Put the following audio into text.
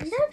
Yes. No,